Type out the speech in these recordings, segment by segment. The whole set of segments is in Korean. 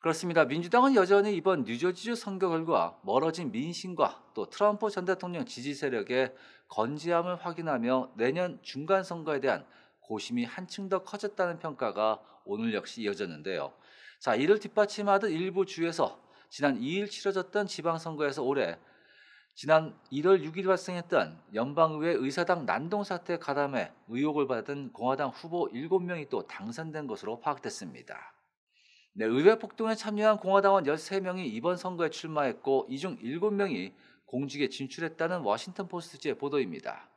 그렇습니다. 민주당은 여전히 이번 뉴저지주 선거 결과 멀어진 민심과 또 트럼프 전 대통령 지지 세력의 건재함을 확인하며 내년 중간 선거에 대한 고심이 한층 더 커졌다는 평가가 오늘 역시 이어졌는데요. 자, 이를 뒷받침하듯 일부 주에서 지난 2일 치러졌던 지방선거에서 올해 지난 1월 6일 발생했던 연방의회 의사당 난동 사태 가담에 의혹을 받은 공화당 후보 7명이 또 당선된 것으로 파악됐습니다. 네, 의회 폭동에 참여한 공화당원 13명이 이번 선거에 출마했고 이 중 7명이 공직에 진출했다는 워싱턴 포스트지의 보도입니다.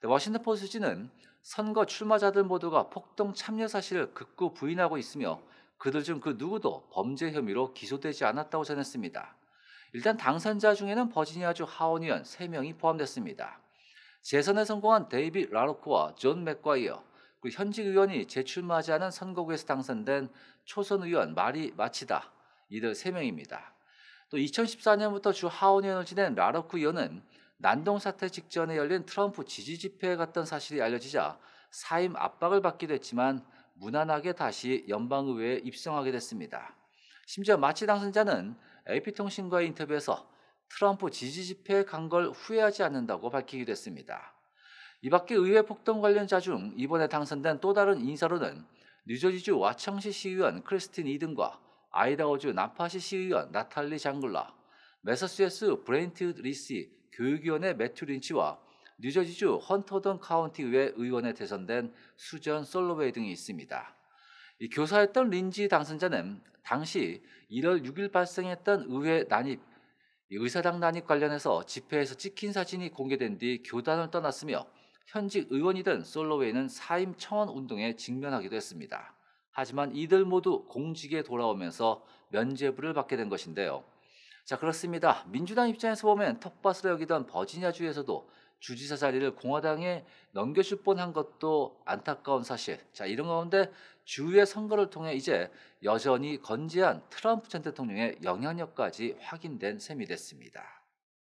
네, 워싱턴 포스트지는 선거 출마자들 모두가 폭동 참여 사실을 극구 부인하고 있으며 그들 중 그 누구도 범죄 혐의로 기소되지 않았다고 전했습니다. 일단 당선자 중에는 버지니아주 하원 의원 3명이 포함됐습니다. 재선에 성공한 데이비 라로크와 존 맥과이어, 현직 의원이 재출마하지 않은 선거구에서 당선된 초선 의원 마리 마치다 이들 3명입니다. 또 2014년부터 주 하원 의원을 지낸 라로크 의원은 난동 사태 직전에 열린 트럼프 지지 집회에 갔던 사실이 알려지자 사임 압박을 받기도 했지만 무난하게 다시 연방의회에 입성하게 됐습니다. 심지어 마치 당선자는 AP통신과의 인터뷰에서 트럼프 지지 집회에 간 걸 후회하지 않는다고 밝히기도 했습니다. 이 밖에 의회 폭동 관련자 중 이번에 당선된 또 다른 인사로는 뉴저지주 와청시 시의원 크리스틴 이든과 아이다호주 나파시 시의원 나탈리 장글라, 매사추세츠 브레인트리시 교육위원회 매튜 린치와 뉴저지주 헌터던 카운티 의회 의원에 당선된 수전 솔로웨이 등이 있습니다. 이 교사였던 린지 당선자는 당시 1월 6일 발생했던 의회 난입, 의사당 난입 관련해서 집회에서 찍힌 사진이 공개된 뒤 교단을 떠났으며 현직 의원이든 솔로웨이는 사임 청원 운동에 직면하기도 했습니다. 하지만 이들 모두 공직에 돌아오면서 면죄부를 받게 된 것인데요. 자 그렇습니다. 민주당 입장에서 보면 텃밭으로 여기던 버지니아주에서도 주지사 자리를 공화당에 넘겨줄 뻔한 것도 안타까운 사실. 자 이런 가운데 주의 선거를 통해 이제 여전히 건재한 트럼프 전 대통령의 영향력까지 확인된 셈이 됐습니다.